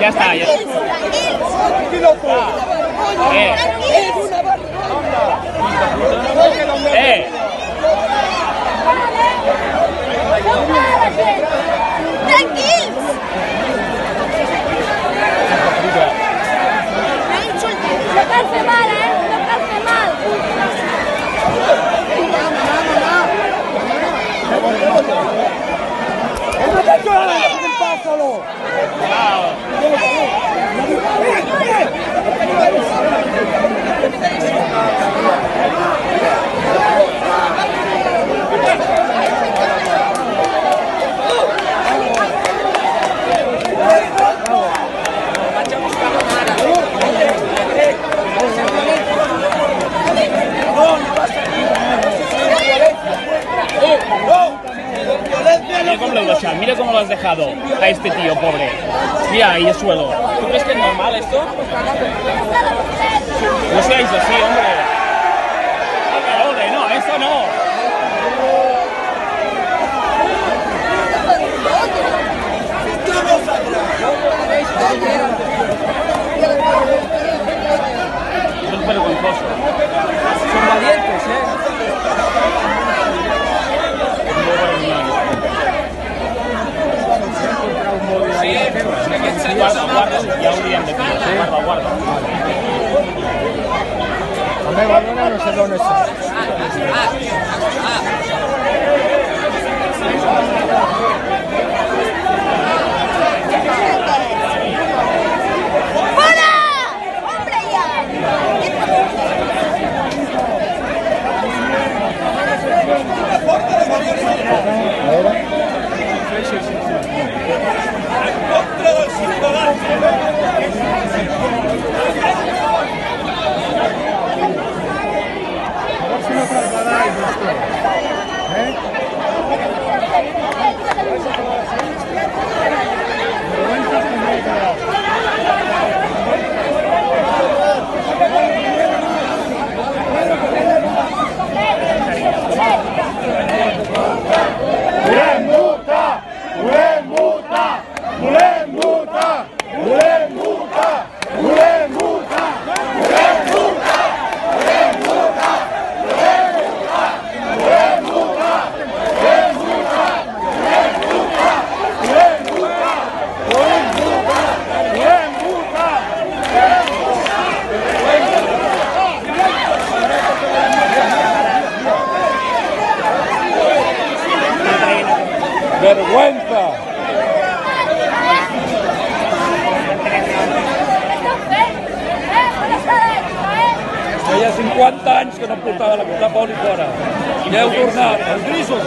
Ya está, ya está. Mira has dejado a este tío, pobre. Mira ahí el suelo. ¿Tú crees que es normal esto? No seáis así, hombre. Ah, hombre, no, eso no. Eso es vergonzoso. Son valientes, ¿eh? Guarda, guarda, ja diem d'aquí. Guarda, guarda. La meva dona no sé d'on és. ¡Fuera! Vergüenza! Feia 50 anys que no portava la, la poli fora. I heu tornat, els grisos.